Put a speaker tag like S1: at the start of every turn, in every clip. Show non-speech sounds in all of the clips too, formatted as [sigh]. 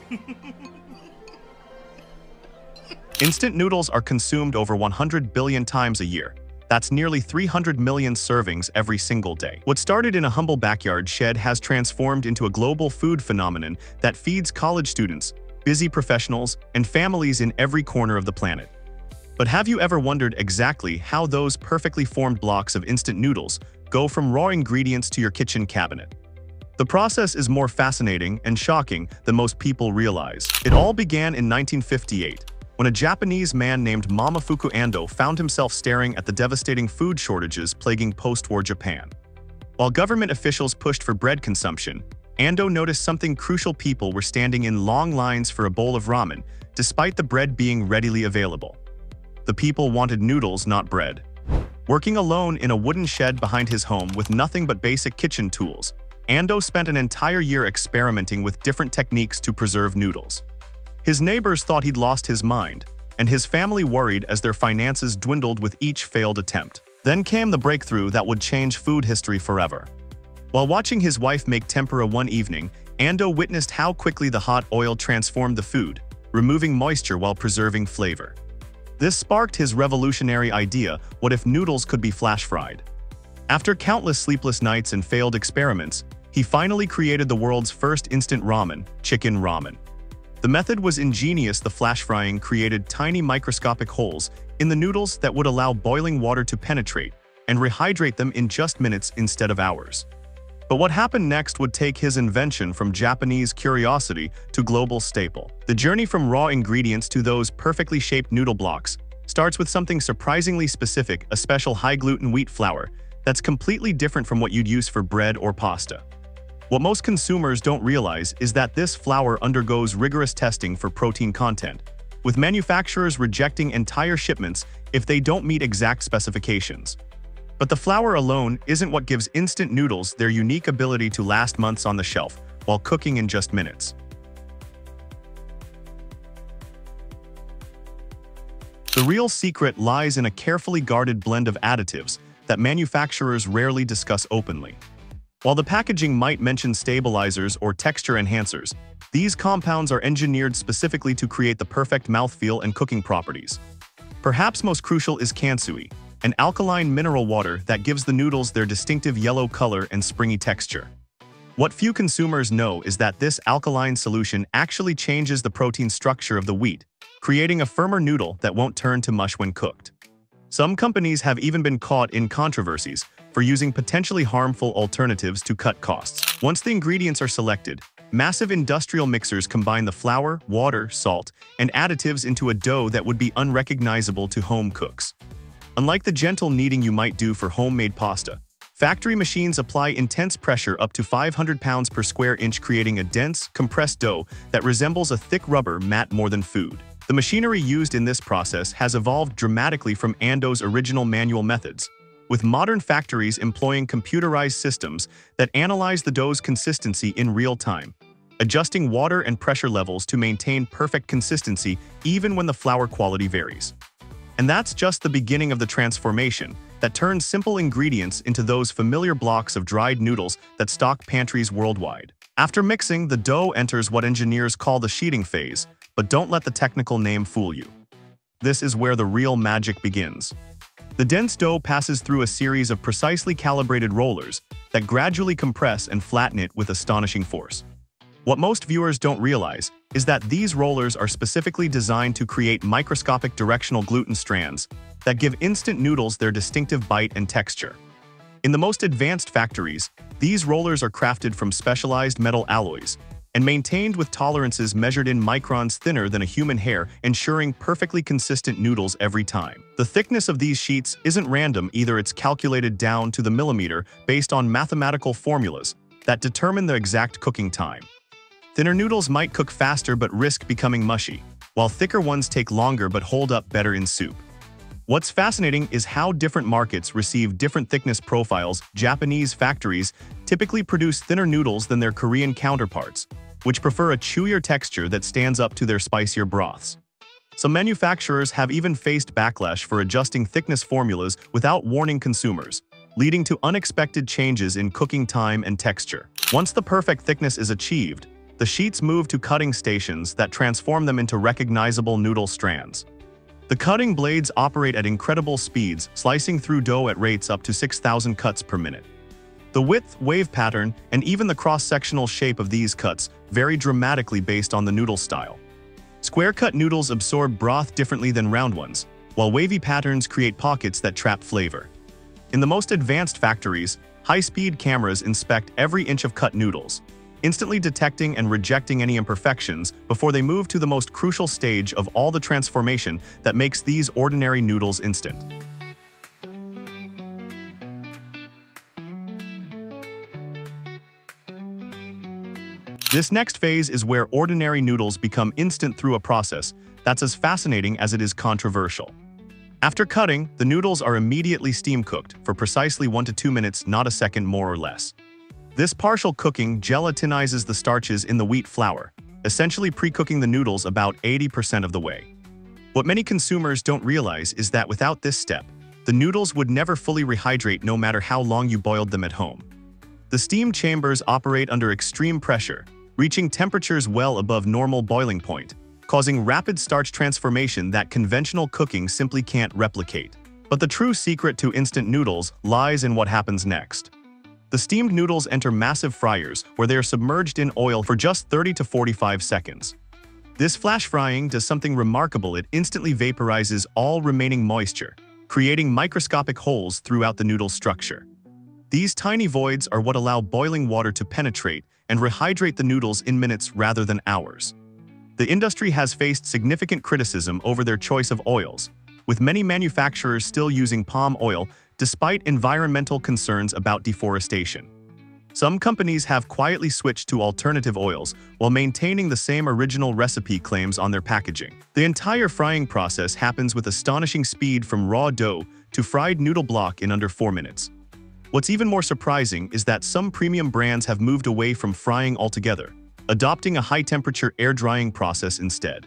S1: [laughs] Instant noodles are consumed over 100 billion times a year. That's nearly 300 million servings every single day. What started in a humble backyard shed has transformed into a global food phenomenon that feeds college students, busy professionals, and families in every corner of the planet. But have you ever wondered exactly how those perfectly formed blocks of instant noodles go from raw ingredients to your kitchen cabinet? The process is more fascinating and shocking than most people realize. It all began in 1958, when a Japanese man named Momofuku Ando found himself staring at the devastating food shortages plaguing post-war Japan. While government officials pushed for bread consumption, Ando noticed something crucial people were standing in long lines for a bowl of ramen, despite the bread being readily available. The people wanted noodles, not bread. Working alone in a wooden shed behind his home with nothing but basic kitchen tools, Ando spent an entire year experimenting with different techniques to preserve noodles. His neighbors thought he'd lost his mind, and his family worried as their finances dwindled with each failed attempt. Then came the breakthrough that would change food history forever. While watching his wife make tempura one evening, Ando witnessed how quickly the hot oil transformed the food, removing moisture while preserving flavor. This sparked his revolutionary idea, what if noodles could be flash-fried? After countless sleepless nights and failed experiments, he finally created the world's first instant ramen, chicken ramen. The method was ingenious the flash frying created tiny microscopic holes in the noodles that would allow boiling water to penetrate and rehydrate them in just minutes instead of hours. But what happened next would take his invention from Japanese curiosity to global staple. The journey from raw ingredients to those perfectly shaped noodle blocks starts with something surprisingly specific, a special high-gluten wheat flour that's completely different from what you'd use for bread or pasta. What most consumers don't realize is that this flour undergoes rigorous testing for protein content, with manufacturers rejecting entire shipments if they don't meet exact specifications. But the flour alone isn't what gives instant noodles their unique ability to last months on the shelf while cooking in just minutes. The real secret lies in a carefully guarded blend of additives that manufacturers rarely discuss openly. While the packaging might mention stabilizers or texture enhancers, these compounds are engineered specifically to create the perfect mouthfeel and cooking properties. Perhaps most crucial is Kansui, an alkaline mineral water that gives the noodles their distinctive yellow color and springy texture. What few consumers know is that this alkaline solution actually changes the protein structure of the wheat, creating a firmer noodle that won't turn to mush when cooked. Some companies have even been caught in controversies for using potentially harmful alternatives to cut costs. Once the ingredients are selected, massive industrial mixers combine the flour, water, salt, and additives into a dough that would be unrecognizable to home cooks. Unlike the gentle kneading you might do for homemade pasta, factory machines apply intense pressure up to 500 pounds per square inch creating a dense, compressed dough that resembles a thick rubber mat more than food. The machinery used in this process has evolved dramatically from Ando's original manual methods, with modern factories employing computerized systems that analyze the dough's consistency in real time, adjusting water and pressure levels to maintain perfect consistency even when the flour quality varies. And that's just the beginning of the transformation that turns simple ingredients into those familiar blocks of dried noodles that stock pantries worldwide. After mixing, the dough enters what engineers call the sheeting phase, but don't let the technical name fool you. This is where the real magic begins. The dense dough passes through a series of precisely calibrated rollers that gradually compress and flatten it with astonishing force. What most viewers don't realize is that these rollers are specifically designed to create microscopic directional gluten strands that give instant noodles their distinctive bite and texture. In the most advanced factories, these rollers are crafted from specialized metal alloys, and maintained with tolerances measured in microns thinner than a human hair, ensuring perfectly consistent noodles every time. The thickness of these sheets isn't random, either it's calculated down to the millimeter based on mathematical formulas that determine the exact cooking time. Thinner noodles might cook faster but risk becoming mushy, while thicker ones take longer but hold up better in soup. What's fascinating is how different markets receive different thickness profiles. Japanese factories typically produce thinner noodles than their Korean counterparts, which prefer a chewier texture that stands up to their spicier broths. Some manufacturers have even faced backlash for adjusting thickness formulas without warning consumers, leading to unexpected changes in cooking time and texture. Once the perfect thickness is achieved, the sheets move to cutting stations that transform them into recognizable noodle strands. The cutting blades operate at incredible speeds, slicing through dough at rates up to 6,000 cuts per minute. The width, wave pattern, and even the cross-sectional shape of these cuts vary dramatically based on the noodle style. Square-cut noodles absorb broth differently than round ones, while wavy patterns create pockets that trap flavor. In the most advanced factories, high-speed cameras inspect every inch of cut noodles, instantly detecting and rejecting any imperfections before they move to the most crucial stage of all the transformation that makes these ordinary noodles instant. This next phase is where ordinary noodles become instant through a process that's as fascinating as it is controversial. After cutting, the noodles are immediately steam cooked for precisely 1 to 2 minutes, not a second more or less. This partial cooking gelatinizes the starches in the wheat flour, essentially pre-cooking the noodles about 80% of the way. What many consumers don't realize is that without this step, the noodles would never fully rehydrate no matter how long you boiled them at home. The steam chambers operate under extreme pressure, reaching temperatures well above normal boiling point, causing rapid starch transformation that conventional cooking simply can't replicate. But the true secret to instant noodles lies in what happens next. The steamed noodles enter massive fryers where they are submerged in oil for just 30 to 45 seconds. This flash frying does something remarkable it instantly vaporizes all remaining moisture, creating microscopic holes throughout the noodle structure. These tiny voids are what allow boiling water to penetrate and rehydrate the noodles in minutes rather than hours. The industry has faced significant criticism over their choice of oils, with many manufacturers still using palm oil despite environmental concerns about deforestation. Some companies have quietly switched to alternative oils while maintaining the same original recipe claims on their packaging. The entire frying process happens with astonishing speed from raw dough to fried noodle block in under 4 minutes. What's even more surprising is that some premium brands have moved away from frying altogether, adopting a high-temperature air-drying process instead.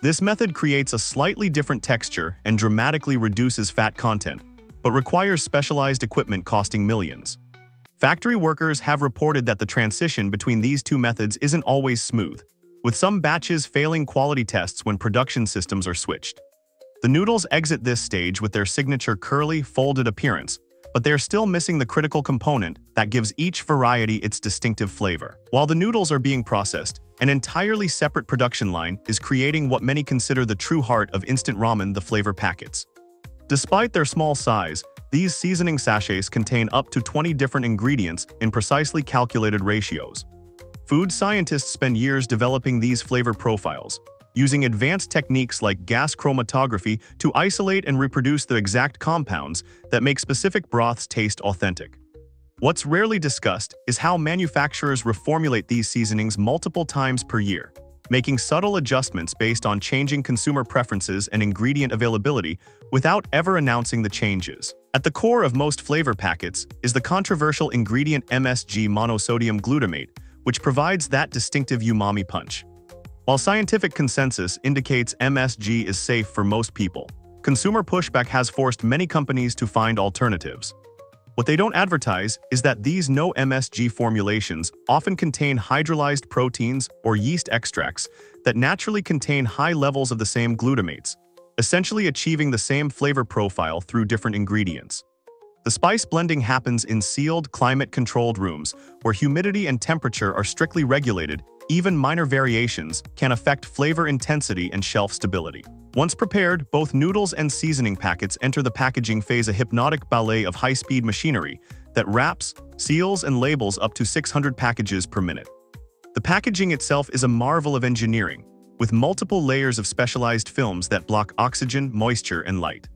S1: This method creates a slightly different texture and dramatically reduces fat content, but requires specialized equipment costing millions. Factory workers have reported that the transition between these two methods isn't always smooth, with some batches failing quality tests when production systems are switched. The noodles exit this stage with their signature curly, folded appearance, but they're still missing the critical component that gives each variety its distinctive flavor. While the noodles are being processed, an entirely separate production line is creating what many consider the true heart of instant ramen the flavor packets. Despite their small size, these seasoning sachets contain up to 20 different ingredients in precisely calculated ratios. Food scientists spend years developing these flavor profiles, using advanced techniques like gas chromatography to isolate and reproduce the exact compounds that make specific broths taste authentic. What's rarely discussed is how manufacturers reformulate these seasonings multiple times per year, making subtle adjustments based on changing consumer preferences and ingredient availability without ever announcing the changes. At the core of most flavor packets is the controversial ingredient MSG monosodium glutamate, which provides that distinctive umami punch. While scientific consensus indicates MSG is safe for most people, consumer pushback has forced many companies to find alternatives. What they don't advertise is that these no MSG formulations often contain hydrolyzed proteins or yeast extracts that naturally contain high levels of the same glutamates, essentially achieving the same flavor profile through different ingredients. The spice blending happens in sealed, climate-controlled rooms where humidity and temperature are strictly regulated even minor variations can affect flavor intensity and shelf stability. Once prepared, both noodles and seasoning packets enter the packaging phase a hypnotic ballet of high-speed machinery that wraps, seals, and labels up to 600 packages per minute. The packaging itself is a marvel of engineering, with multiple layers of specialized films that block oxygen, moisture, and light.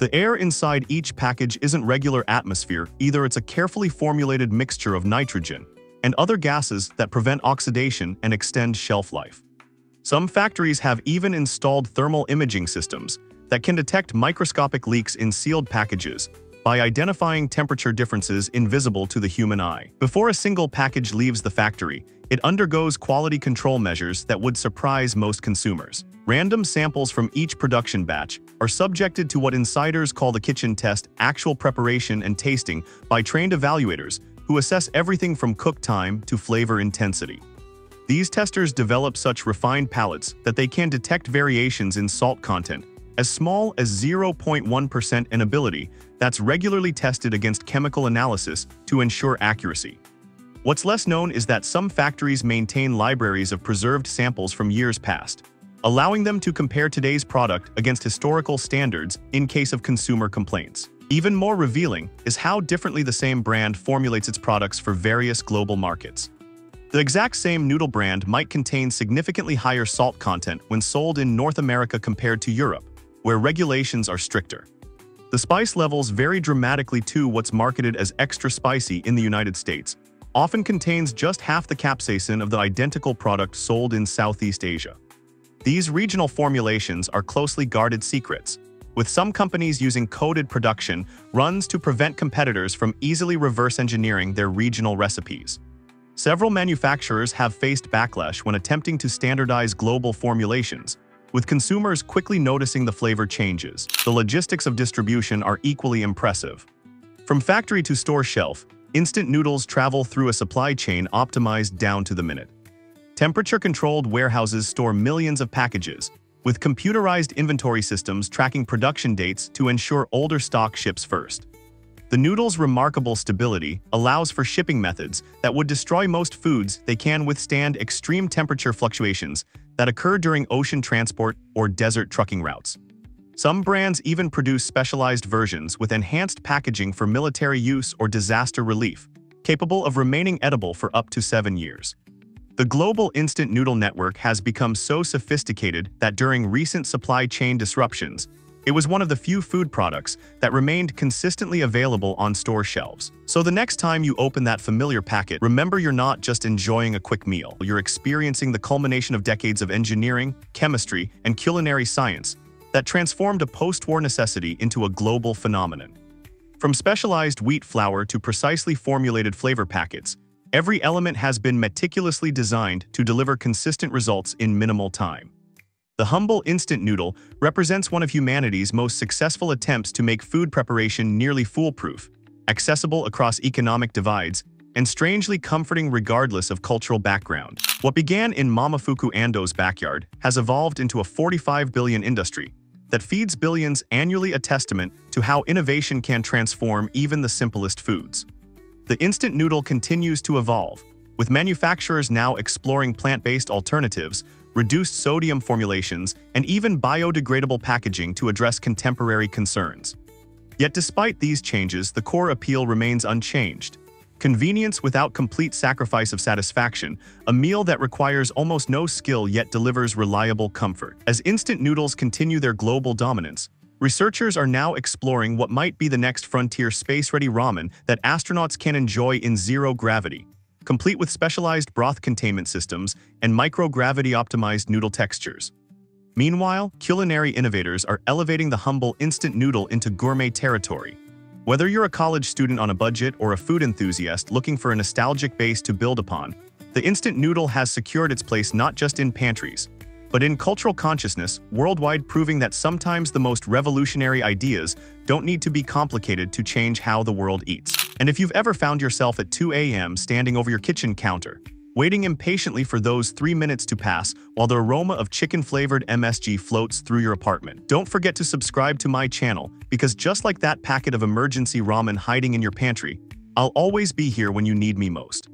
S1: The air inside each package isn't regular atmosphere, either it's a carefully formulated mixture of nitrogen, and other gases that prevent oxidation and extend shelf life. Some factories have even installed thermal imaging systems that can detect microscopic leaks in sealed packages by identifying temperature differences invisible to the human eye. Before a single package leaves the factory, it undergoes quality control measures that would surprise most consumers. Random samples from each production batch are subjected to what insiders call the kitchen test actual preparation and tasting by trained evaluators who assess everything from cook time to flavor intensity. These testers develop such refined palates that they can detect variations in salt content as small as 0.1% in ability that's regularly tested against chemical analysis to ensure accuracy. What's less known is that some factories maintain libraries of preserved samples from years past, allowing them to compare today's product against historical standards in case of consumer complaints. Even more revealing is how differently the same brand formulates its products for various global markets. The exact same noodle brand might contain significantly higher salt content when sold in North America compared to Europe, where regulations are stricter. The spice levels vary dramatically too what's marketed as extra spicy in the United States, often contains just half the capsaicin of the identical product sold in Southeast Asia. These regional formulations are closely guarded secrets, with some companies using coded production runs to prevent competitors from easily reverse engineering their regional recipes. Several manufacturers have faced backlash when attempting to standardize global formulations, with consumers quickly noticing the flavor changes, the logistics of distribution are equally impressive. From factory to store shelf, instant noodles travel through a supply chain optimized down to the minute. Temperature-controlled warehouses store millions of packages, with computerized inventory systems tracking production dates to ensure older stock ships first. The noodle's remarkable stability allows for shipping methods that would destroy most foods they can withstand extreme temperature fluctuations that occur during ocean transport or desert trucking routes. Some brands even produce specialized versions with enhanced packaging for military use or disaster relief, capable of remaining edible for up to seven years. The global instant noodle network has become so sophisticated that during recent supply chain disruptions, it was one of the few food products that remained consistently available on store shelves. So the next time you open that familiar packet, remember you're not just enjoying a quick meal. You're experiencing the culmination of decades of engineering, chemistry, and culinary science that transformed a post-war necessity into a global phenomenon. From specialized wheat flour to precisely formulated flavor packets, every element has been meticulously designed to deliver consistent results in minimal time. The humble instant noodle represents one of humanity's most successful attempts to make food preparation nearly foolproof, accessible across economic divides, and strangely comforting regardless of cultural background. What began in Momofuku Ando's backyard has evolved into a 45 billion industry that feeds billions annually a testament to how innovation can transform even the simplest foods. The instant noodle continues to evolve, with manufacturers now exploring plant-based alternatives reduced sodium formulations, and even biodegradable packaging to address contemporary concerns. Yet despite these changes, the core appeal remains unchanged. Convenience without complete sacrifice of satisfaction, a meal that requires almost no skill yet delivers reliable comfort. As instant noodles continue their global dominance, researchers are now exploring what might be the next frontier space-ready ramen that astronauts can enjoy in zero gravity, complete with specialized broth containment systems and microgravity-optimized noodle textures. Meanwhile, culinary innovators are elevating the humble instant noodle into gourmet territory. Whether you're a college student on a budget or a food enthusiast looking for a nostalgic base to build upon, the instant noodle has secured its place not just in pantries, but in cultural consciousness worldwide proving that sometimes the most revolutionary ideas don't need to be complicated to change how the world eats. And if you've ever found yourself at 2 a.m. standing over your kitchen counter, waiting impatiently for those three minutes to pass while the aroma of chicken-flavored MSG floats through your apartment. Don't forget to subscribe to my channel, because just like that packet of emergency ramen hiding in your pantry, I'll always be here when you need me most.